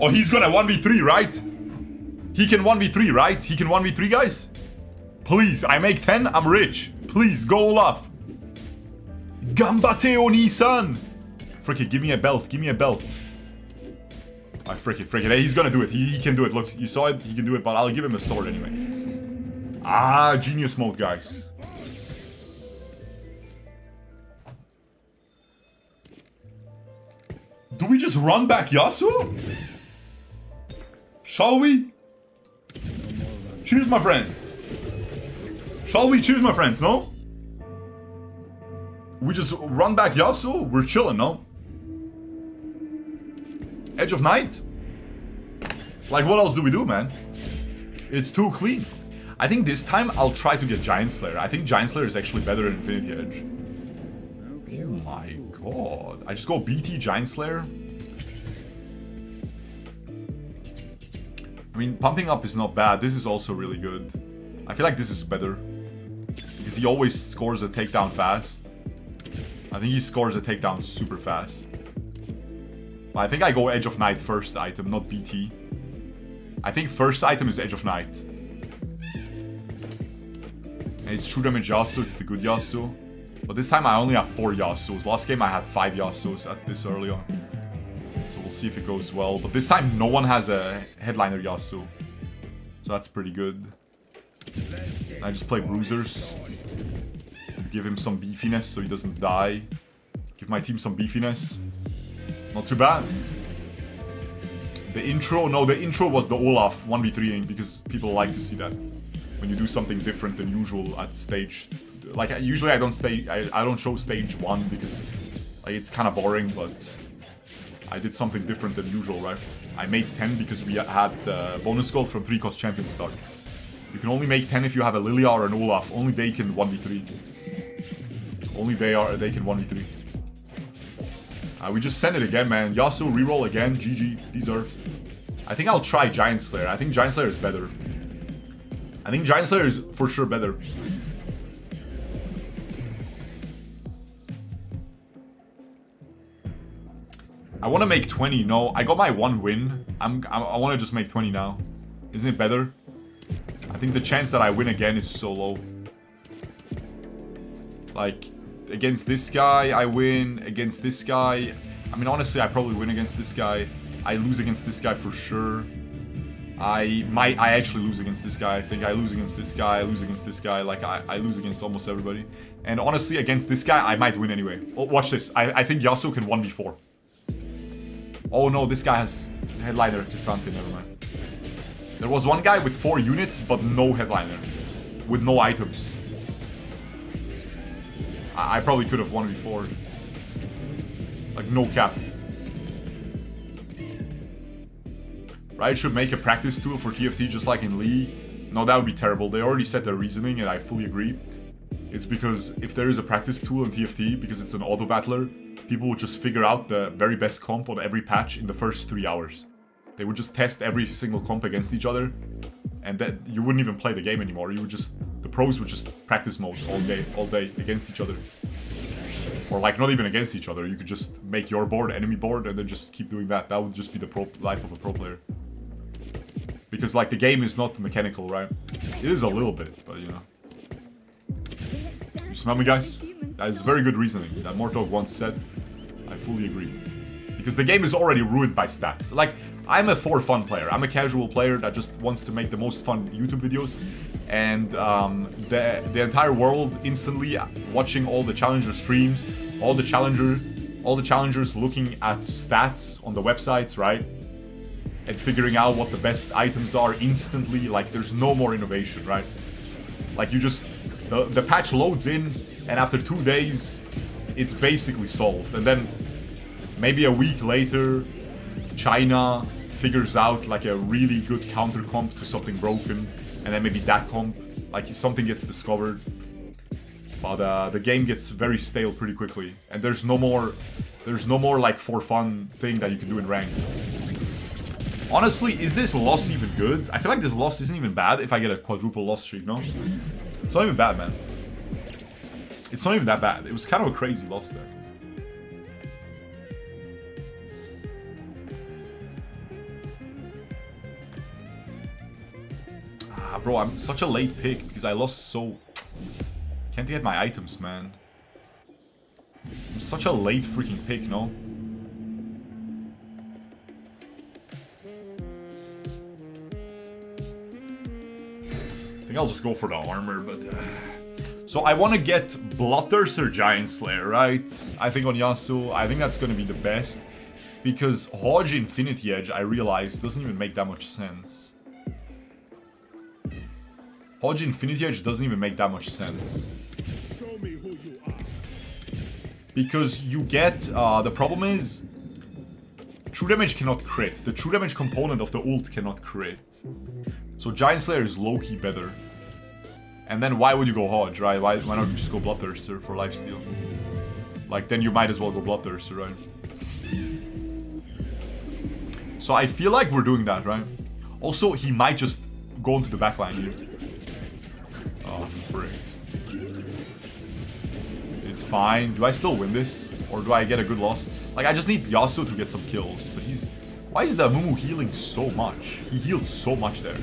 Oh, he's gonna 1v3, right? He can 1v3, right? He can 1v3, guys? Please, I make 10, I'm rich. Please, go Olaf. Gambate Onisan! Frick it, give me a belt, give me a belt. I frick it, frick it. Hey, he's gonna do it. He, he can do it. Look, you saw it, he can do it, but I'll give him a sword anyway. Ah, genius mode, guys. Do we just run back Yasuo? Shall we? Choose my friends. Shall we choose my friends, no? We just run back Yasuo? We're chilling, no? Edge of Night? Like, what else do we do, man? It's too clean. I think this time I'll try to get Giant Slayer. I think Giant Slayer is actually better than Infinity Edge. Oh my god. I just go BT Giant Slayer. I mean, pumping up is not bad. This is also really good. I feel like this is better. Because he always scores a takedown fast. I think he scores a takedown super fast. But I think I go Edge of Night first item, not BT. I think first item is Edge of Night. And it's true damage Yasuo, it's the good Yasuo. But this time I only have 4 Yasuos. Last game I had 5 Yasuos at this early on. We'll see if it goes well. But this time no one has a headliner Yasuo. So that's pretty good. I just play bruisers. Give him some beefiness so he doesn't die. Give my team some beefiness. Not too bad. The intro, no, the intro was the Olaf 1v3ing because people like to see that. When you do something different than usual at stage. Like, usually I don't stay, I, I don't show stage 1 because like, it's kind of boring, but I did something different than usual, right? I made 10 because we had the bonus gold from 3 cost champion start. You can only make 10 if you have a Lilia or an Olaf. Only they can 1v3. Only they are they can 1v3. Uh, we just send it again, man. Yasuo reroll again. GG. Deserve. I think I'll try Giant Slayer. I think Giant Slayer is better. I think Giant Slayer is for sure better. I want to make 20. No, I got my one win. I'm, I, I want to just make 20 now. Isn't it better? I think the chance that I win again is so low. Like, against this guy, I win. Against this guy, I mean, honestly, I probably win against this guy. I lose against this guy for sure. I might, I actually lose against this guy. I think I lose against this guy, I lose against this guy. Like, I, I lose against almost everybody. And honestly, against this guy, I might win anyway. Oh, watch this. I, I think Yasuo can 1v4. Oh no, this guy has headliner K'Sante, never mind. There was one guy with four units, but no headliner. With no items. I, I probably could have won before. Like, no cap. Riot should make a practice tool for TFT just like in League. No, that would be terrible. They already said their reasoning, and I fully agree. It's because if there is a practice tool in TFT, because it's an auto battler, people would just figure out the very best comp on every patch in the first three hours. They would just test every single comp against each other, and that you wouldn't even play the game anymore. You would just the pros would just practice mode all day, all day against each other, or like not even against each other. You could just make your board enemy board and then just keep doing that. That would just be the pro life of a pro player. Because like the game is not mechanical, right? It is a little bit, but you know. Smell me, guys? That is very good reasoning that Mortdog once said. I fully agree. Because the game is already ruined by stats. Like, I'm a for fun player. I'm a casual player that just wants to make the most fun YouTube videos. And um, the, the entire world instantly watching all the challenger streams, all the challenger, all the challengers looking at stats on the websites, right? And figuring out what the best items are instantly. Like, there's no more innovation, right? Like, you just the, the patch loads in, and after two days, it's basically solved. And then maybe a week later, China figures out like a really good counter comp to something broken, and then maybe that comp, like something gets discovered. But uh, the game gets very stale pretty quickly, and there's no more, there's no more like for fun thing that you can do in ranked. Honestly, is this loss even good? I feel like this loss isn't even bad if I get a quadruple loss streak, no? It's not even bad, man. It's not even that bad. It was kind of a crazy loss there. Ah, bro, I'm such a late pick because I lost so... Can't get my items, man. I'm such a late freaking pick, no? I'll just go for the armor, but... Uh... So I want to get Bloodthirster Giant Slayer, right? I think on Yasuo, I think that's going to be the best. Because Hodge Infinity Edge, I realize, doesn't even make that much sense. Hodge Infinity Edge doesn't even make that much sense. Because you get, uh, the problem is, true damage cannot crit. The true damage component of the ult cannot crit. So Giant Slayer is low-key better. And then why would you go Hodge, right? Why, why not just go Bloodthirster for lifesteal? Like, then you might as well go Bloodthirster, right? So I feel like we're doing that, right? Also, he might just go into the backline here. Oh, frick. It's fine. Do I still win this? Or do I get a good loss? Like, I just need Yasuo to get some kills. But he's... Why is the Mumu healing so much? He healed so much there.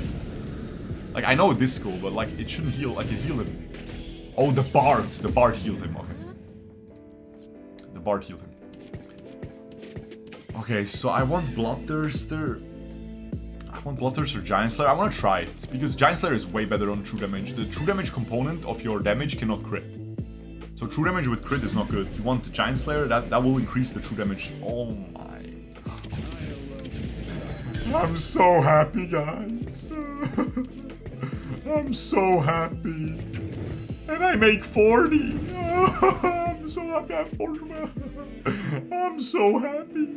Like, I know this school, but like, it shouldn't heal. Like, it healed him. Oh, the Bard. The Bard healed him. Okay. The Bard healed him. Okay, so I want Bloodthirster I want Bloodthirster Giant Slayer? I want to try it, because Giant Slayer is way better on true damage. The true damage component of your damage cannot crit. So true damage with crit is not good. You want the Giant Slayer, that, that will increase the true damage. Oh my... I'm so happy, guys. I'm so happy. And I make 40. I'm so happy I have 40. I'm so happy.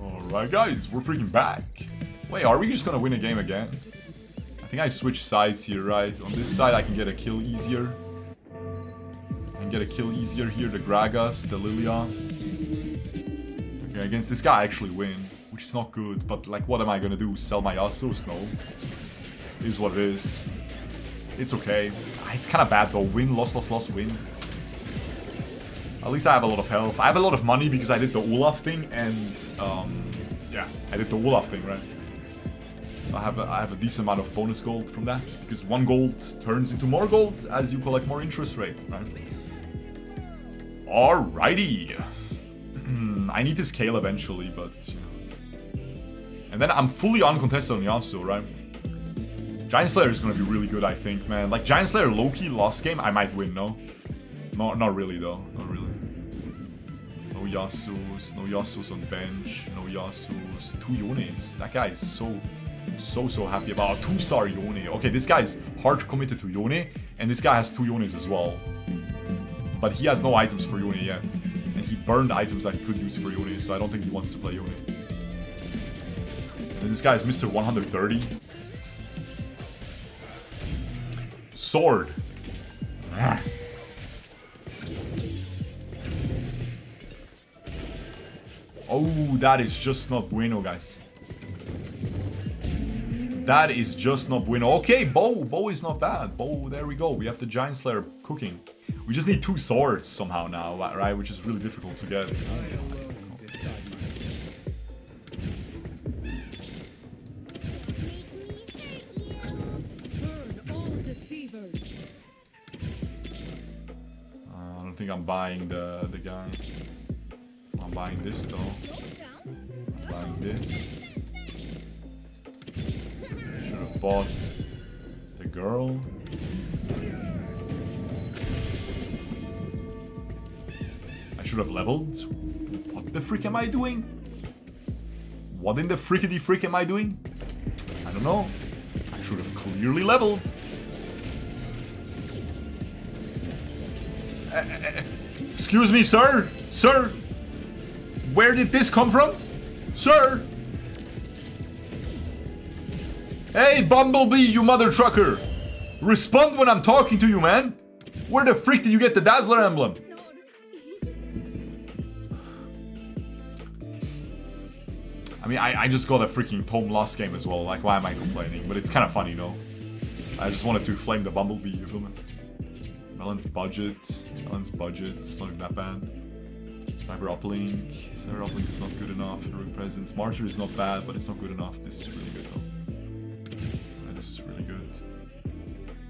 Alright guys, we're freaking back. Wait, are we just gonna win a game again? I think I switched sides here, right? On this side I can get a kill easier. I can get a kill easier here, the Gragas, the Lilia. Okay, against this guy I actually win, which is not good, but like what am I gonna do? Sell my Yasuos? No. Is what it is. It's okay. Ah, it's kinda bad though. Win, loss, loss, loss, win. At least I have a lot of health. I have a lot of money because I did the Olaf thing and um, yeah, I did the Olaf thing, right? So I have a, I have a decent amount of bonus gold from that because one gold turns into more gold as you collect more interest rate, right? Alrighty. I need to scale eventually, but you know. And then I'm fully uncontested on Yasuo, right? Giant Slayer is gonna be really good, I think, man. Like Giant Slayer Loki last game, I might win, no? Not not really though, not really. No Yasus, no Yasus on bench, no Yasus. two Yones. That guy is so, so, so happy about two-star Yone. Okay, this guy is hard committed to Yone, and this guy has two Yones as well. But he has no items for Yone yet. And he burned items that he could use for Yone, so I don't think he wants to play Yone. And this guy is Mr. 130. Sword. Oh, that is just not bueno, guys. That is just not bueno. Okay, bow. Bow is not bad. Bow, there we go. We have the Giant Slayer cooking. We just need two swords somehow now, right? Which is really difficult to get. Buying the, the guy. I'm buying this though. I'm buying this. I should have bought the girl. I should have leveled. What the freak am I doing? What in the frickety frick am I doing? I don't know. I should have clearly leveled. Eh, eh, eh, Excuse me, sir? Sir? Where did this come from? Sir? Hey, Bumblebee, you mother trucker! Respond when I'm talking to you, man! Where the freak did you get the Dazzler emblem? I mean, I, I just got a freaking tome last game as well, like why am I complaining? But it's kind of funny, no? I just wanted to flame the Bumblebee, you feel me? Melon's budget, Melon's budget, it's not that bad. Cyber uplink. Cyber uplink is not good enough. Heroic presence. Martyr is not bad, but it's not good enough. This is really good though. Right, this is really good.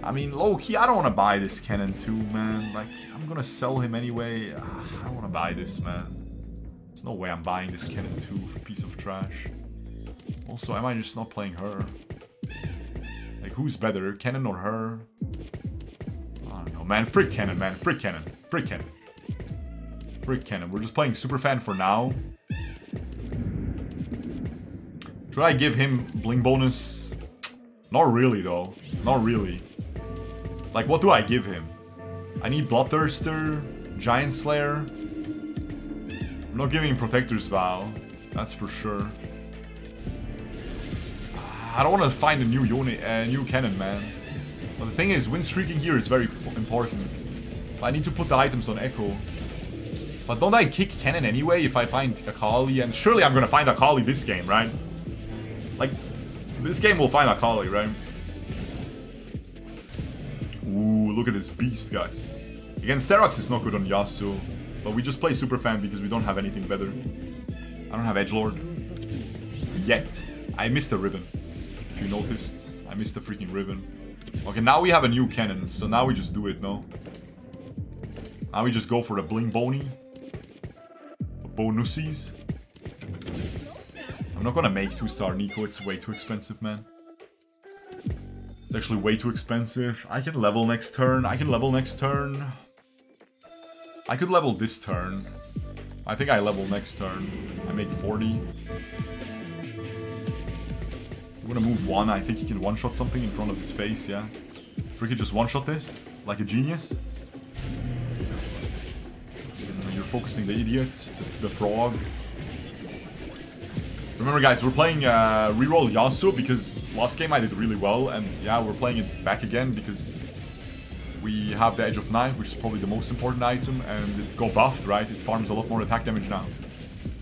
I mean, low-key, I don't want to buy this Kennen too, man. Like, I'm gonna sell him anyway. Ah, I don't want to buy this, man. There's no way I'm buying this Kennen 2 for piece of trash. Also, am I just not playing her? Like, who's better, Kennen or her? Man. Frick Kennen, man. Frick Kennen. Frick Kennen. Frick Kennen. We're just playing Superfan for now. Should I give him bling bonus? Not really, though. Not really. Like, what do I give him? I need Bloodthirster, Giant Slayer, I'm not giving Protector's Vow. That's for sure. I don't want to find a new unit, uh, new Kennen, man. But the thing is, win streaking here is very important. I need to put the items on Ekko. But don't I kick Kennen anyway if I find Akali? And surely I'm gonna find Akali this game, right? Like, this game will find Akali, right? Ooh, look at this beast, guys. Again, Sterak's is not good on Yasuo. But we just play Super Fan because we don't have anything better. I don't have Edge Lord Yet. I missed the ribbon. If you noticed, I missed the freaking ribbon. Okay, now we have a new Kennen, so now we just do it, no? Now we just go for the Bling Bony. Bonusies. I'm not gonna make 2-star Neeko, it's way too expensive, man. It's actually way too expensive. I can level next turn, I can level next turn. I could level this turn. I think I level next turn. I make 40. Gonna move one. I think he can one-shot something in front of his face, yeah. Could just one-shot this, like a genius. You're focusing the idiot, the, the frog. Remember guys, we're playing uh, reroll Yasuo because last game I did really well and yeah, we're playing it back again because we have the Edge of Night, which is probably the most important item, and it got buffed, right? It farms a lot more attack damage now.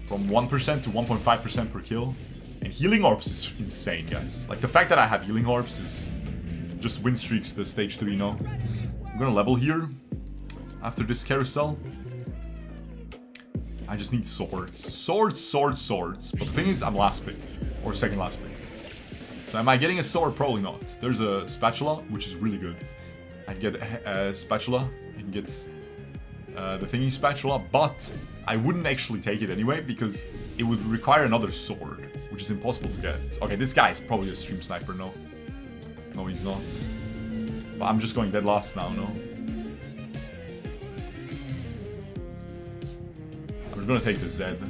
From 1% to 1.5% per kill. And Healing Orbs is insane, guys. Like, the fact that I have Healing Orbs is just win streaks the stage 3, you know? I'm gonna level here after this carousel. I just need swords. Swords, swords, swords. But the thing is, I'm last pick. Or second last pick. So am I getting a sword? Probably not. There's a spatula, which is really good. I can get a, a spatula, I can get uh, the thingy spatula, but I wouldn't actually take it anyway because it would require another sword, which is impossible to get. Okay, this guy is probably a stream sniper, no. No, he's not. But I'm just going dead last now, no? I'm gonna take the Zed.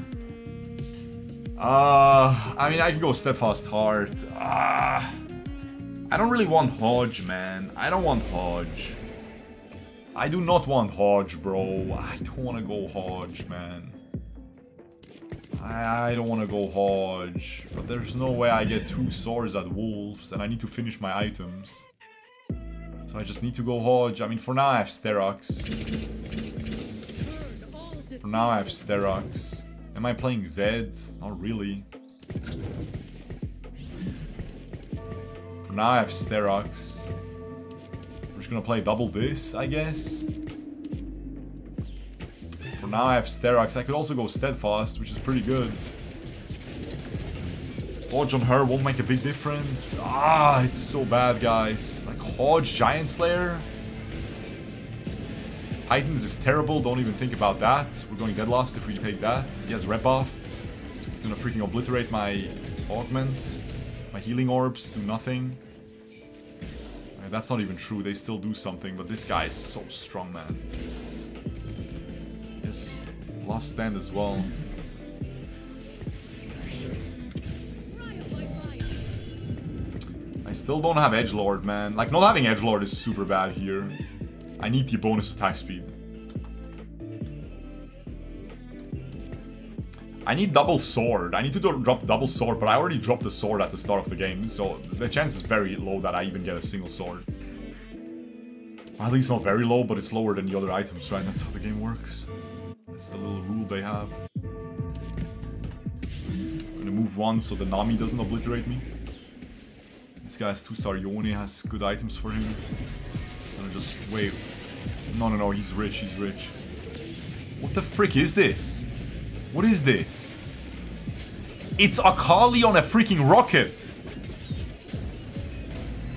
Uh, I mean, I can go Steadfast Heart. Uh, I don't really want Hodge, man. I don't want Hodge. I do not want Hodge, bro. I don't want to go Hodge, man. I, I don't want to go Hodge. But there's no way I get two swords at Wolves, and I need to finish my items. So I just need to go Hodge. I mean, for now I have Sterak's. For now I have Sterak's. Am I playing Zed? Not really. For now I have Sterak's. I'm just gonna play double this, I guess. For now I have Sterak's. I could also go Steadfast, which is pretty good. Hodge on her won't make a big difference. Ah, it's so bad, guys. Like, Hodge, Giant Slayer. Titans is terrible, don't even think about that. We're going dead lost if we take that. He has red buff. It's gonna freaking obliterate my augment. My healing orbs do nothing. That's not even true, they still do something, but this guy is so strong, man. Last stand as well. I still don't have Edge Lord, man. Like, not having Edge Lord is super bad here. I need the bonus attack speed. I need double sword. I need to drop double sword, but I already dropped the sword at the start of the game, so the chance is very low that I even get a single sword. At least not very low, but it's lower than the other items, right? That's how the game works. That's the little rule they have. I'm gonna move one so the Nami doesn't obliterate me. This guy has 2-star Yone, has good items for him. He's gonna just... Wait. No, no, no, he's rich, he's rich. What the frick is this? What is this? It's Akali on a freaking rocket!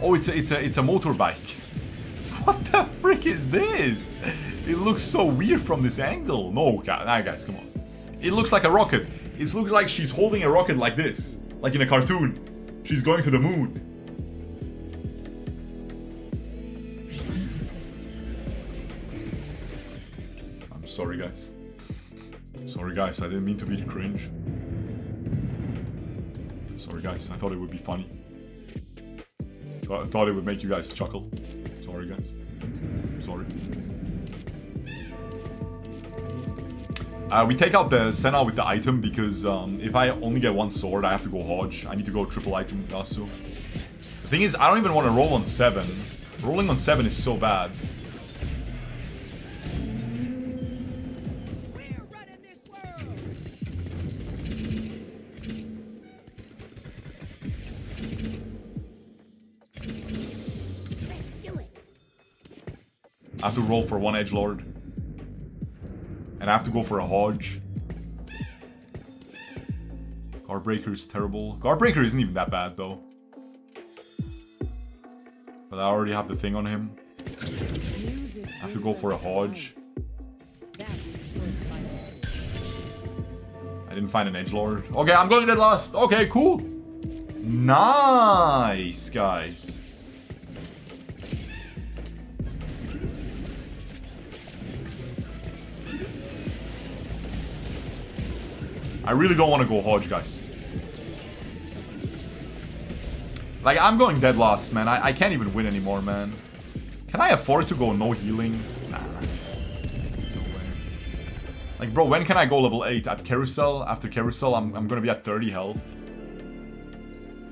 Oh, it's a, it's a, it's a motorbike. What the frick is this? It looks so weird from this angle. No, guys, come on. It looks like a rocket. It looks like she's holding a rocket like this. Like in a cartoon. She's going to the moon. I'm sorry, guys. Sorry, guys. I didn't mean to be cringe. Sorry, guys. I thought it would be funny. I thought it would make you guys chuckle. Sorry, guys. Sorry. Uh, we take out the Senna with the item because um, if I only get one sword, I have to go Hodge. I need to go triple item with Yasuo. The thing is, I don't even want to roll on 7. Rolling on 7 is so bad. I have to roll for one edge lord. And I have to go for a Hodge. Guardbreaker is terrible. Guardbreaker isn't even that bad though. But I already have the thing on him. I have to go for a Hodge. I didn't find an edge lord. Okay, I'm going dead last. Okay, cool. Nice, guys. I really don't want to go Hodge, guys. Like, I'm going dead last, man. I, I can't even win anymore, man. Can I afford to go no healing? Nah. Like, bro, when can I go level 8? At Carousel? After Carousel, I'm, I'm gonna be at 30 health.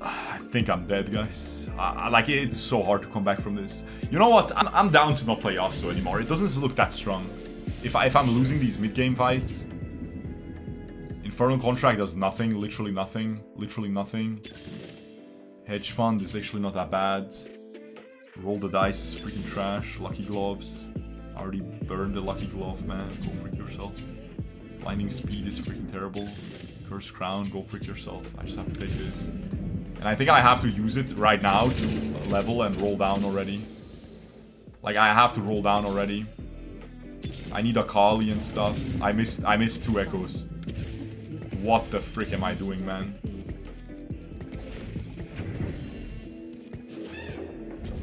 I think I'm dead, guys. I, like, it's so hard to come back from this. You know what? I'm, I'm down to not play Yasuo anymore. It doesn't look that strong. If, I, if I'm losing these mid-game fights, Infernal Contract does nothing, literally nothing, literally nothing. Hedge Fund is actually not that bad. Roll the Dice is freaking trash. Lucky Gloves. I already burned the Lucky Glove, man. Go freak yourself. Blinding Speed is freaking terrible. Curse Crown, go freak yourself. I just have to take this. And I think I have to use it right now to level and roll down already. Like, I have to roll down already. I need a Akali and stuff. I missed I missed two Ekkos. What the frick am I doing, man?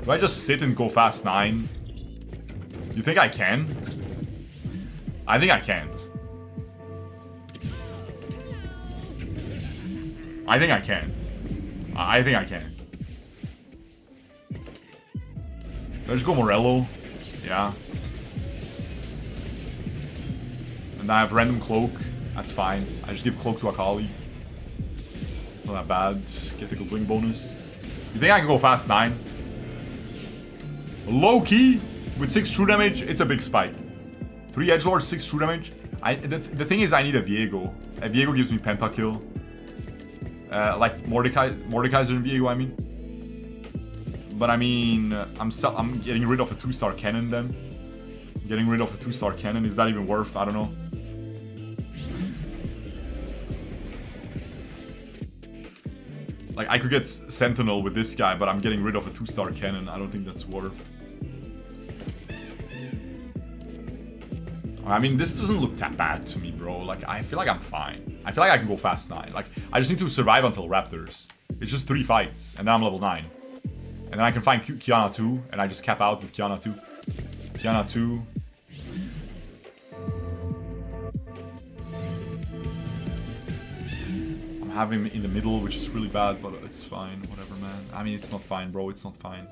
Do I just sit and go fast 9? You think I can? I think I can't. I think I can't. I think I can. Let's go Morello. Yeah. And I have random cloak. That's fine. I just give Cloak to Akali. Not that bad. Get the Goblin bonus. You think I can go fast 9? Low key, with 6 true damage, it's a big spike. 3 edge Edgelords, 6 true damage. I, the, the thing is, I need a Viego. A Viego gives me pentakill. Uh, like Mordecai, Mordekaiser and Viego, I mean. But I mean, I'm I'm getting rid of a 2-star Kennen then. Getting rid of a 2-star Kennen, is that even worth? I don't know. Like, I could get Sentinel with this guy, but I'm getting rid of a two-star Kennen. I don't think that's worth. I mean, this doesn't look that bad to me, bro. Like, I feel like I'm fine. I feel like I can go fast 9. Like, I just need to survive until Raptors. It's just 3 fights, and then I'm level 9. And then I can find Qiyana 2, and I just cap out with Qiyana 2. Qiyana 2, have him in the middle, which is really bad, but it's fine. Whatever, man. I mean, it's not fine, bro. It's not fine.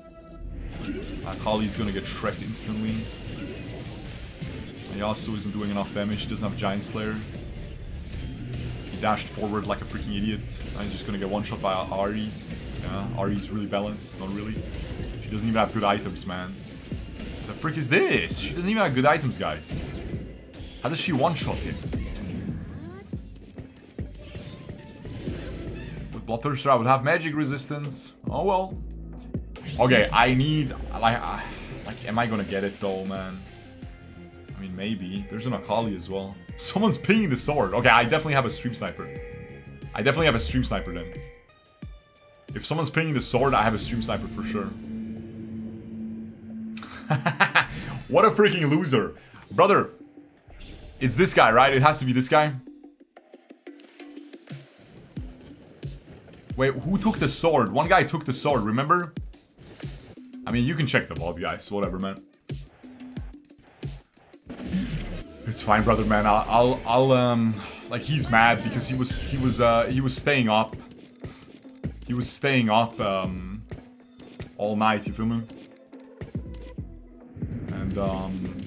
Uh, gonna get shreked instantly. Yasuo isn't doing enough damage. He doesn't have Giant Slayer. He dashed forward like a freaking idiot. Now he's just gonna get one-shot by Ahri. Yeah, Ahri's really balanced. Not really. She doesn't even have good items, man. The frick is this? She doesn't even have good items, guys. How does she one-shot him? Bloodthirster, I would have magic resistance. Oh well. Okay, I need... Like, uh, like, am I gonna get it though, man? I mean, maybe. There's an Akali as well. Someone's pinging the sword. Okay, I definitely have a stream sniper. I definitely have a stream sniper then. If someone's pinging the sword, I have a stream sniper for sure. what a freaking loser. Brother, it's this guy, right? It has to be this guy. Wait, who took the sword? One guy took the sword, remember? I mean, you can check the vault, guys. Whatever, man. It's fine, brother, man. I'll, I'll, I'll, um, like he's mad because he was, he was, uh, he was staying up. He was staying up, um, all night. You feel me? And um,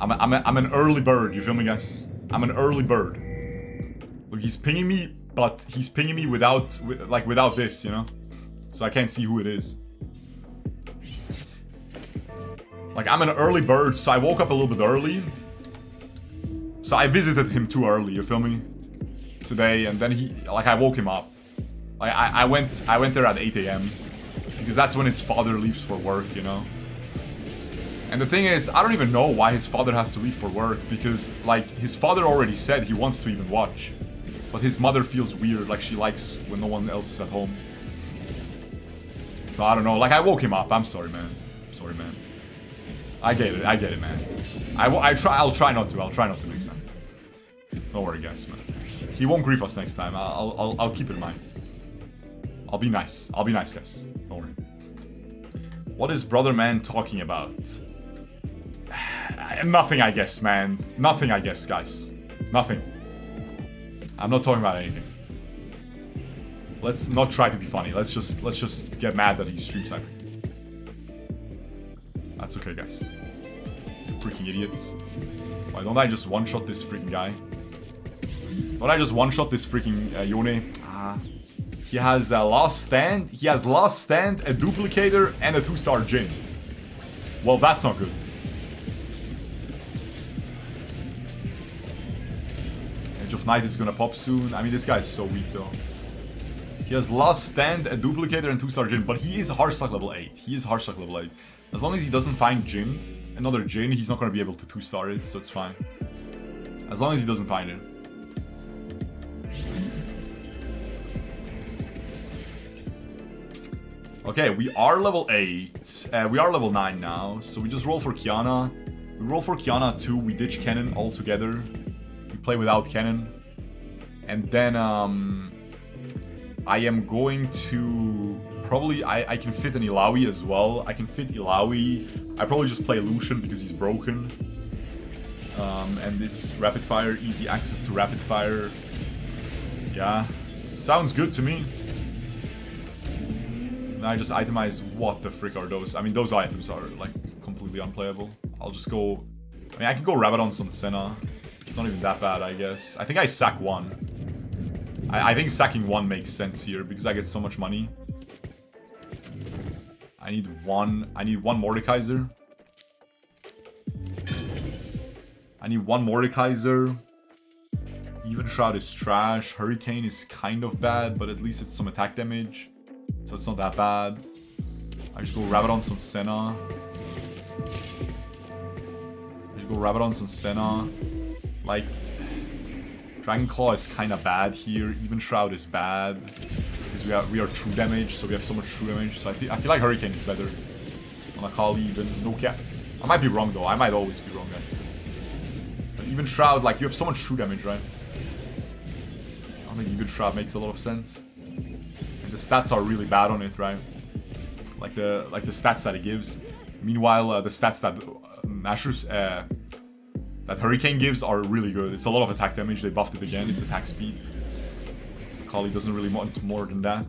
I'm, a, I'm, a, I'm an early bird. You feel me, guys? I'm an early bird. Look, he's pinging me, but he's pinging me without, like, without this, you know? So I can't see who it is. Like, I'm an early bird, so I woke up a little bit early. So I visited him too early, you feel me? Today, and then he, like, I woke him up. Like, I, I went, I went there at 8 a.m. Because that's when his father leaves for work, you know? And the thing is, I don't even know why his father has to leave for work, because, like, his father already said he wants to even watch. But his mother feels weird, like she likes when no one else is at home. So I don't know, like, I woke him up, I'm sorry, man. I'm sorry, man. I get it, I get it, man. I, I try, I'll try not to, I'll try not to next time. Don't worry, guys, man. He won't grief us next time, I'll, I'll, I'll keep it in mind. I'll be nice, I'll be nice, guys. Don't worry. What is Brother Man talking about? Nothing, I guess, man. Nothing, I guess, guys. Nothing. I'm not talking about anything. Let's not try to be funny. Let's just let's just get mad that he's stream sniping. That's okay, guys. You freaking idiots. Why don't I just one-shot this freaking guy? Don't I just one-shot this freaking uh, Yone? Ah. He has a last stand, he has last stand, a duplicator, and a two-star Jhin. Well, that's not good. Edge of Night is gonna pop soon. I mean, this guy's so weak, though. He has last stand, a duplicator, and two-star Jhin, but he is Heartsteel level 8. He is Heartsteel level 8. As long as he doesn't find Jhin, another Jhin, he's not gonna be able to two-star it, so it's fine. As long as he doesn't find it. Okay, we are level 8. Uh, we are level 9 now, so we just roll for Qiyana. We roll for Qiyana too, we ditch Kennen altogether. We play without Kennen. And then, um... I am going to... Probably, I, I can fit an Illaoi as well. I can fit Illaoi. I probably just play Lucian because he's broken. Um, and it's rapid fire, easy access to rapid fire. Yeah, sounds good to me. I just itemize what the frick are those. I mean, those items are like completely unplayable. I'll just go... I mean, I can go Rabadon's on some Senna. It's not even that bad, I guess. I think I sack one. I, I think sacking one makes sense here because I get so much money. I need one. I need one Mordekaiser. I need one Mordekaiser. Even Shroud is trash. Hurricane is kind of bad, but at least it's some attack damage. So it's not that bad. I just go Rabadon some Senna. I just go Rabadon some Senna. Like, Dragon Claw is kind of bad here. Even Shroud is bad because we are we are true damage, so we have so much true damage. So I feel I feel like Hurricane is better on Akali even. No cap. I might be wrong though. I might always be wrong, guys. But even Shroud, like you have so much true damage, right? I don't think even Shroud makes a lot of sense. And the stats are really bad on it, right? Like the like the stats that it gives. Meanwhile, uh, the stats that uh, Mashers, uh, that Hurricane gives are really good. It's a lot of attack damage. They buffed it again. It's attack speed. Kali doesn't really want more than that.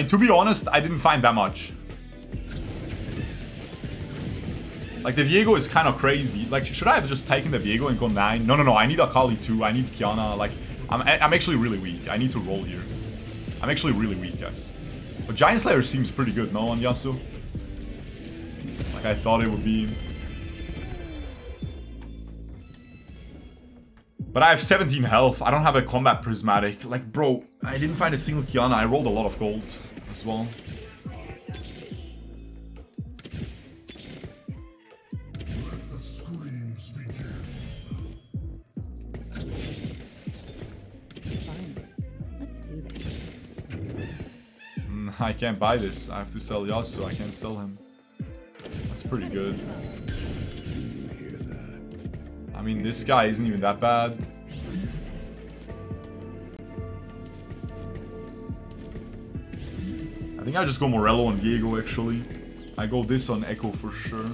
Mean, to be honest, I didn't find that much. Like, the Viego is kind of crazy. Like, should I have just taken the Viego and gone 9? No, no, no, I need Akali too. I need Qiyana. Like, I'm, I'm actually really weak. I need to roll here. I'm actually really weak, guys. But Giant Slayer seems pretty good, no, on Yasuo? Like I thought it would be. But I have 17 health. I don't have a combat prismatic. Like, bro, I didn't find a single Qiyana. I rolled a lot of gold as well. Let's do this. Mm, I can't buy this. I have to sell Yasuo. I can't sell him. That's pretty good. I mean, this guy isn't even that bad. I think I just go Morello on Viego, actually. I go this on Ekko for sure.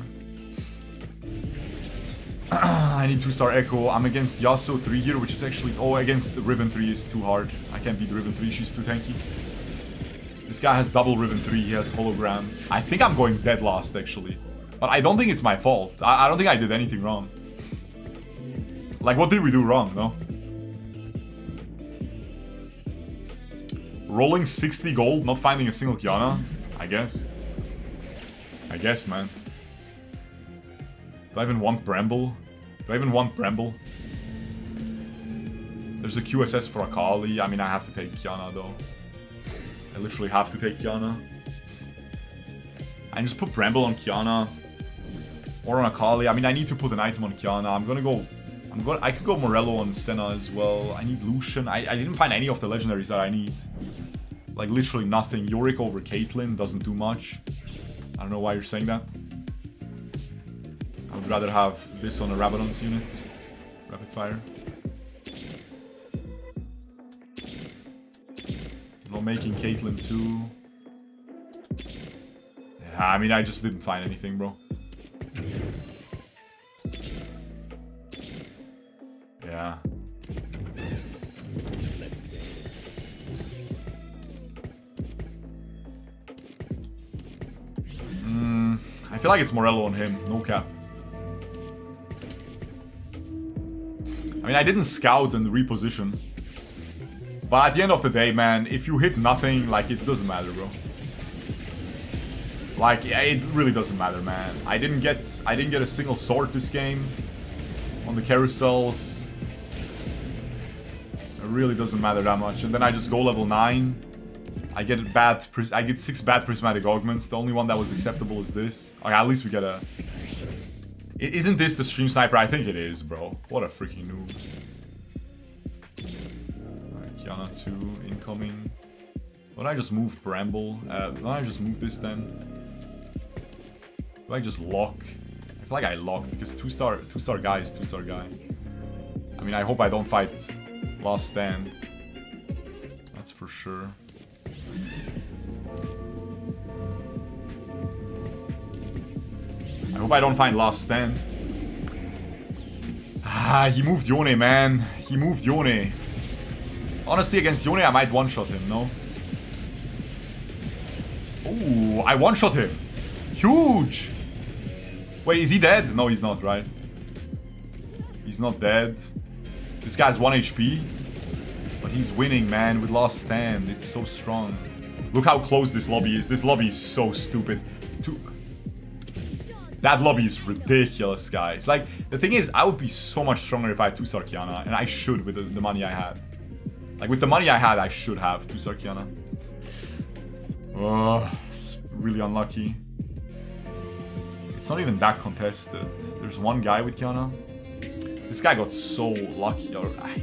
I need 2-star Ekko. I'm against Yasuo 3 here, which is actually... Oh, against Riven 3 is too hard. I can't beat Riven 3, she's too tanky. This guy has double Riven 3, he has Hologram. I think I'm going dead last, actually. But I don't think it's my fault. I, I don't think I did anything wrong. Like, what did we do wrong, no? Rolling 60 gold, not finding a single Qiyana? I guess. I guess, man. Do I even want Bramble? Do I even want Bramble? There's a QSS for Akali. I mean, I have to take Qiyana, though. I literally have to take Qiyana. I just put Bramble on Qiyana. Or on Akali. I mean, I need to put an item on Qiyana. I'm gonna go... I'm going I could go Morello on Senna as well. I need Lucian. I, I didn't find any of the legendaries that I need. Like, literally nothing. Yorick over Caitlyn doesn't do much. I don't know why you're saying that. I would rather have this on a Rabadon's unit. Rapid fire. Not making Caitlyn too. Yeah, I mean, I just didn't find anything, bro. Feel like it's Morello on him, no cap. I mean, I didn't scout and reposition. But at the end of the day, man, if you hit nothing, like, it doesn't matter, bro. Like, it really doesn't matter, man. I didn't get, I didn't get a single sword this game on the carousels. It really doesn't matter that much. And then I just go level 9. I get bad, I get 6 bad prismatic augments. The only one that was acceptable is this. Okay, at least we get a. Isn't this the stream sniper? I think it is, bro. What a freaking noob. Alright, Qiyana 2 incoming. Why don't I just move Bramble? Uh, why don't I just move this then? Do I just lock? I feel like I lock because two star two star guy is two star guy. I mean I hope I don't fight last stand. That's for sure. I hope I don't find last stand. Ah, he moved Yone, man. He moved Yone. Honestly, against Yone, I might one-shot him, no? Ooh, I one-shot him. Huge! Wait, is he dead? No, he's not, right? He's not dead. This guy's 1 HP. But he's winning, man, with last stand. It's so strong. Look how close this lobby is. This lobby is so stupid. Two... That lobby is ridiculous, guys. Like, the thing is, I would be so much stronger if I had 2-star Qiyana. And I should with the, the money I had. Like, with the money I had, I should have 2-star Qiyana. Oh, it's really unlucky. It's not even that contested. There's one guy with Qiyana. This guy got so lucky. Or I,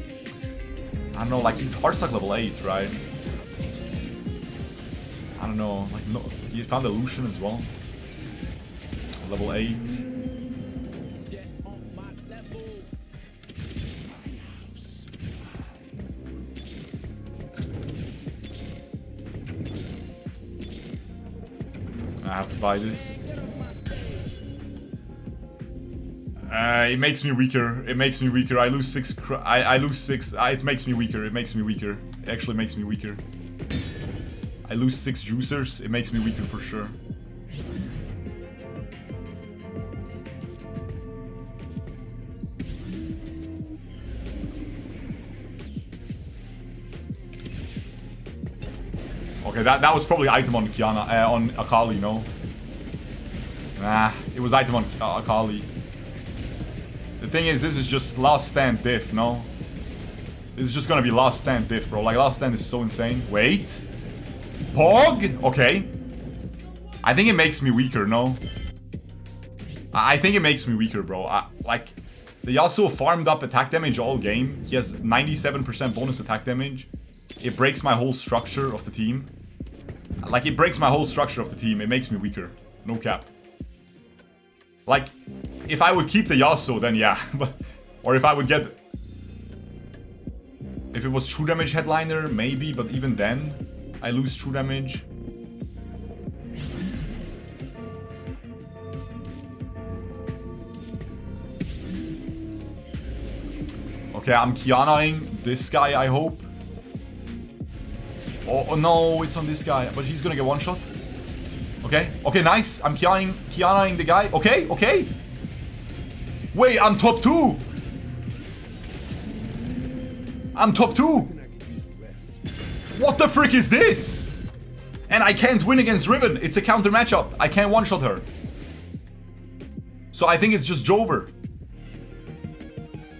don't know, like he's Heartsteel level 8, right? I don't know, like no, he found Illusion as well. Level 8. I have to buy this. Uh, it makes me weaker. It makes me weaker. I lose six. I I lose six. Uh, it makes me weaker. It makes me weaker. It actually makes me weaker. I lose six juicers. It makes me weaker for sure. That that was probably item on Qiyana uh, on Akali. No. Nah, it was item on uh, Akali. The thing is, this is just last stand diff, no? This is just gonna be last stand diff, bro. Like, last stand is so insane. Wait. Pog? Okay. I think it makes me weaker, no? I think it makes me weaker, bro. I, like, the Yasuo farmed up attack damage all game. He has 97% bonus attack damage. It breaks my whole structure of the team. Like, it breaks my whole structure of the team. It makes me weaker. No cap. Like, if I would keep the Yasuo, then yeah. but or if I would get... If it was true damage headliner, maybe, but even then, I lose true damage. Okay, I'm Kianaing this guy, I hope. Oh, oh, no, it's on this guy, but he's gonna get one shot. Okay, okay, nice. I'm Kianaing, Kianaing the guy. Okay, okay. Wait, I'm top two. I'm top two. What the frick is this? And I can't win against Riven. It's a counter matchup. I can't one-shot her. So I think it's just Jover.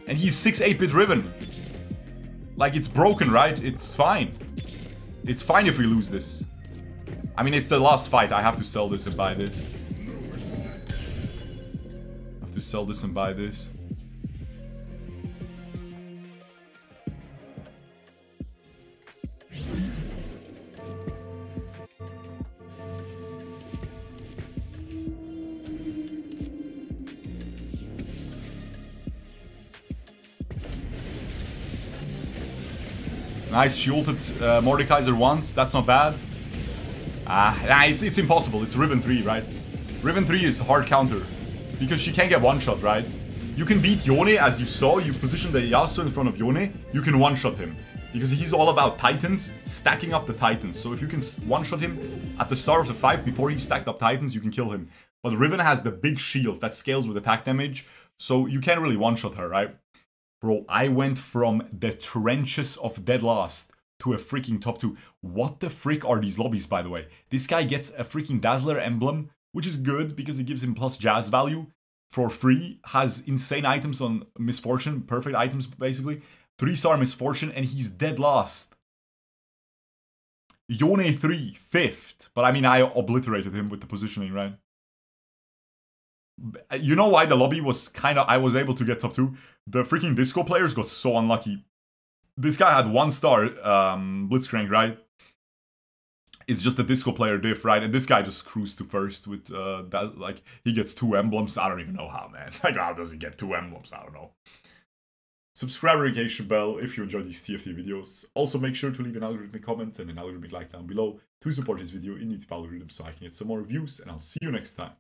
And he's 6 8-bit Riven. Like, it's broken, right? It's fine. It's fine if we lose this. I mean, it's the last fight. I have to sell this and buy this. I have to sell this and buy this. Nice, she ulted uh, Mordekaiser once. That's not bad. Ah, nah, it's, it's impossible. It's Riven 3, right? Riven 3 is hard counter. Because she can't get one-shot, right? You can beat Yone, as you saw. You position the Yasuo in front of Yone. You can one-shot him. Because he's all about Titans, stacking up the Titans. So if you can one-shot him at the start of the fight, before he stacked up Titans, you can kill him. But Riven has the big shield that scales with attack damage. So you can't really one-shot her, right? Bro, I went from the trenches of dead last to a freaking top two. What the frick are these lobbies, by the way? This guy gets a freaking Dazzler emblem, which is good because it gives him plus jazz value for free. Has insane items on Miss Fortune, perfect items basically. Three star Miss Fortune, and he's dead last. Yone 3, fifth. But I mean, I obliterated him with the positioning, right? You know why the lobby was kind of... I was able to get top 2? The freaking disco players got so unlucky. This guy had one star um, Blitzcrank, right? It's just a disco player diff, right? And this guy just cruised to first with uh, that. Like he gets two emblems. I don't even know how, man. Like how does he get two emblems? I don't know. Subscribe notification bell if you enjoy these TFT videos. Also make sure to leave an algorithmic comment and an algorithmic like down below to support this video in YouTube algorithm so I can get some more views and I'll see you next time.